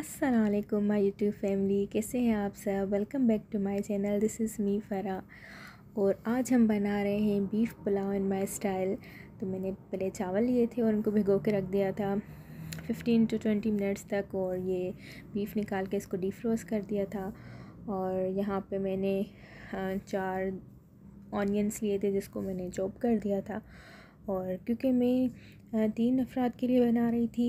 असलकुम my YouTube family कैसे हैं आप सब? Welcome back to my channel this is me Farah और आज हम बना रहे हैं beef pulao in my style तो मैंने पहले चावल लिए थे और उनको भिगो के रख दिया था। 15 टू 20 मिनट्स तक और ये बीफ निकाल के इसको डीफ्रोज कर दिया था। और यहाँ पे मैंने चार ऑनियंस लिए थे जिसको मैंने चॉप कर दिया था। और क्योंकि मैं तीन अफराद के लिए बना रही थी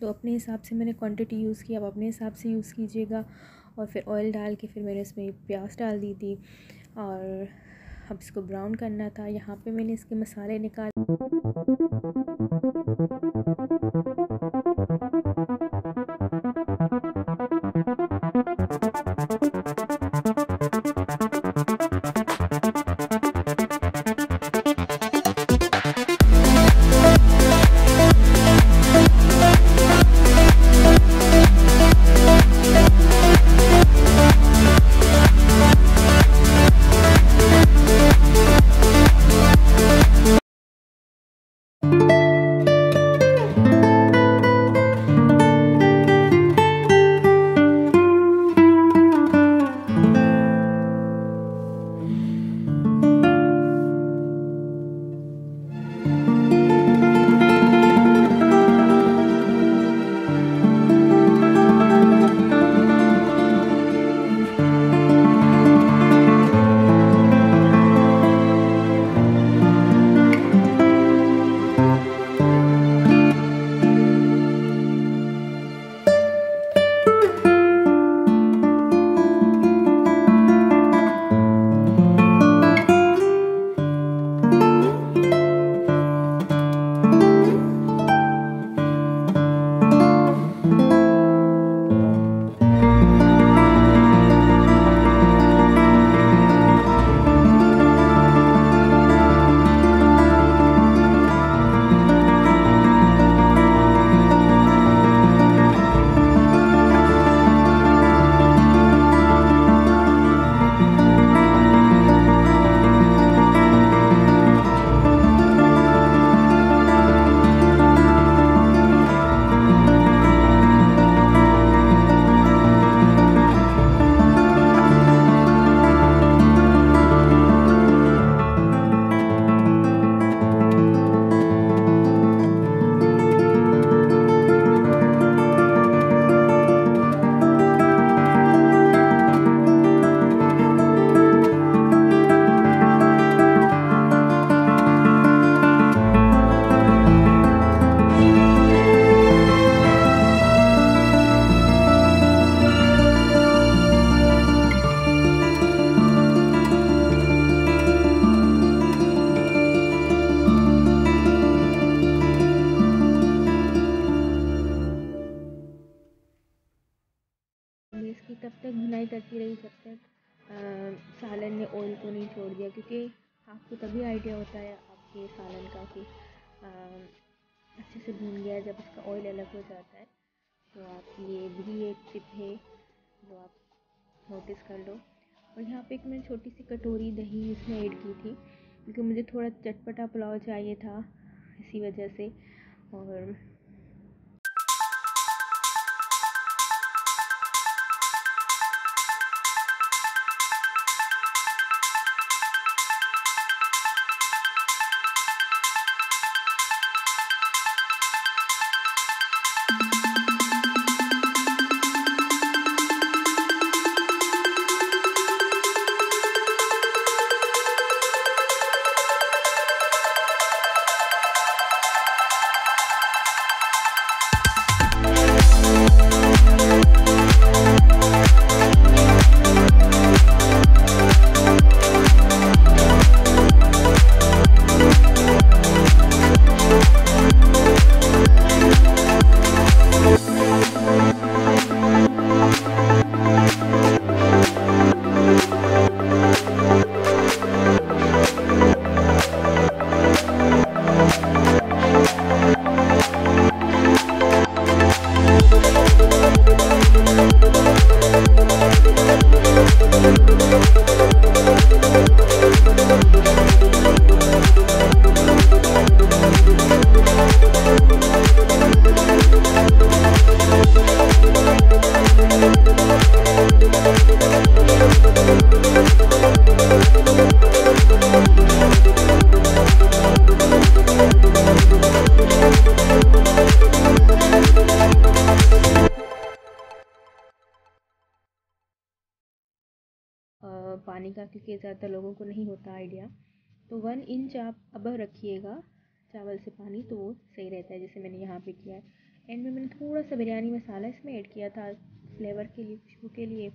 तो अपने हिसाब से मैंने क्वांटिटी यूज़ की आप अपने हिसाब से यूज़ कीजिएगा। और फिर ऑयल डाल के फिर मैंने इसमें प्याज डाल दी थी। और अब इसको ब्राउन करना था। यहाँ पे मैंने इसके मसाले निकाल इसकी तब तक भुनाई करती रही जब तक सालन ने ऑयल को नहीं छोड़ दिया, क्योंकि आपको तभी आइडिया होता है आपके सालन का कि अच्छे से भून गया, जब इसका ऑयल अलग हो जाता है तो आप ये भी एक टिप है, जो आप नोटिस कर लो। और यहाँ पे एक मैंने छोटी सी कटोरी दही इसमें ऐड की थी, क्योंकि मुझे थोड़ा चटपटा पुलाव चाहिए था, इसी वजह से, और पानी का, क्योंकि ज़्यादा लोगों को नहीं होता आइडिया तो वन इंच आप अब रखिएगा चावल से पानी तो वो सही रहता है, जैसे मैंने यहाँ पे किया है। एंड में मैंने थोड़ा सा बिरयानी मसाला इसमें ऐड किया था फ्लेवर के लिए, खुशबू के लिए।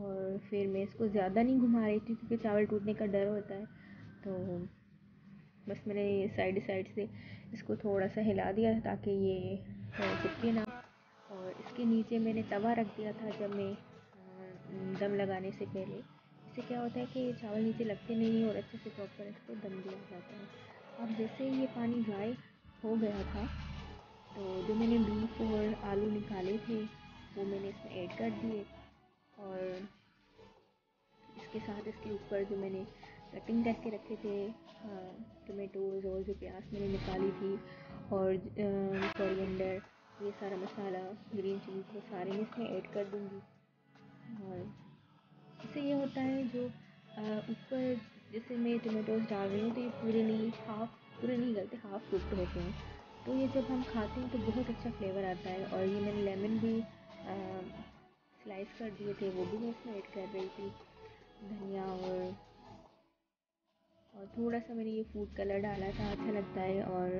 और फिर मैं इसको ज़्यादा नहीं घुमा रही थी, क्योंकि चावल टूटने का डर होता है। तो बस मैंने साइड साइड से इसको थोड़ा सा हिला दिया ताकि ये चिपके ना। और इसके नीचे मैंने तवा रख दिया था जब मैं दम लगाने से पहले। इससे क्या होता है कि चावल नीचे लगते नहीं और अच्छे से प्रॉपर इसको दम दिया जाता है। अब जैसे ही ये पानी ड्राई हो गया था तो जो मैंने बीफ और आलू निकाले थे, वो मैंने इसमें ऐड कर दिए और इसके साथ इसके ऊपर जो मैंने कटिंग करके रखे थे टोमेटोज़ और जो प्याज मैंने निकाली थी और कोरिएंडर ये सारा मसाला ग्रीन चिली को सारे मैं इसमें ऐड कर दूँगी। और इससे ये होता है जो ऊपर जैसे मैं टमाटोज डाल रही हूँ तो ये पूरे नहीं हाफ़ पूरे नहीं गलते हाफ़ कुकड होते हैं। तो ये जब हम खाते हैं तो बहुत अच्छा फ्लेवर आता है और ये मैंने लेमन भी स्लाइस कर दिए थे वो भी मैं इसमें ऐड कर रही थी। धनिया और और थोड़ा सा मैंने ये फ़ूड कलर डाला था अच्छा लगता है और,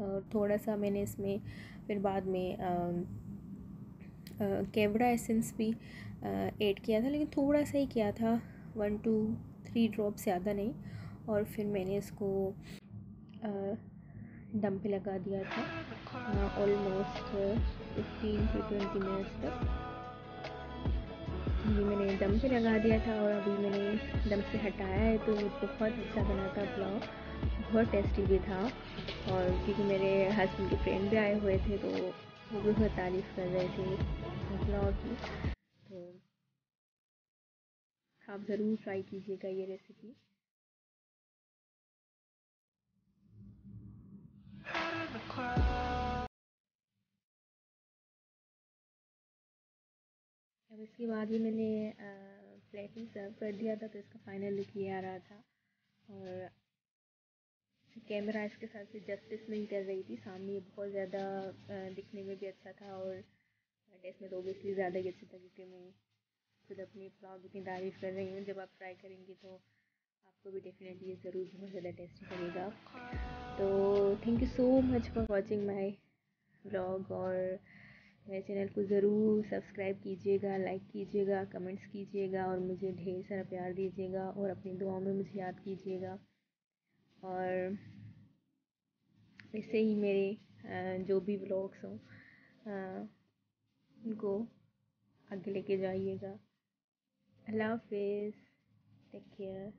और थोड़ा सा मैंने इसमें फिर बाद में कैमरा एसेंस भी ऐड किया था, लेकिन थोड़ा सा ही किया था। वन, टू, थ्री ड्रॉप ज़्यादा नहीं, और फिर मैंने इसको दम पे लगा दिया था। Almost fifteen to twenty minutes तक। ये मैंने दम पे लगा दिया था, और अभी मैंने दम से हटाया है तो बहुत अच्छा बना था पुलाव बहुत टेस्टी भी था, और क्योंकि मेरे हस्बैंड के फ्रेंड भी आए हुए थे तो वो भी बहुत तारीफ़ कर रहे थे पुलाव की। तो आप ज़रूर ट्राई कीजिएगा ये रेसिपी अब इसके बाद ही मैंने प्लेट में सर्व कर दिया था तो इसका फाइनल लुक ये आ रहा था। और कैमरा इसके साथ से जस्टिस नहीं कर रही थी। सामने ये बहुत ज़्यादा दिखने में भी अच्छा था और टेस्ट में तो ओबियसली ज़्यादा ही अच्छा था क्योंकि मैं खुद अपनी पुलाव इतनी तारीफ़ कर रही हूँ। जब आप ट्राई करेंगे तो आपको भी डेफिनेटली ये ज़रूर बहुत ज़्यादा टेस्टी करेगा। तो thank you so much for watching my blog और मेरे चैनल को ज़रूर सब्सक्राइब कीजिएगा लाइक कीजिएगा कमेंट्स कीजिएगा और मुझे ढेर सारा प्यार दीजिएगा और अपनी दुआओं में मुझे याद कीजिएगा। और ऐसे ही मेरे जो भी ब्लॉग्स हों उनको आगे लेके जाइएगा अल्लाह हाफिज़ टेक care.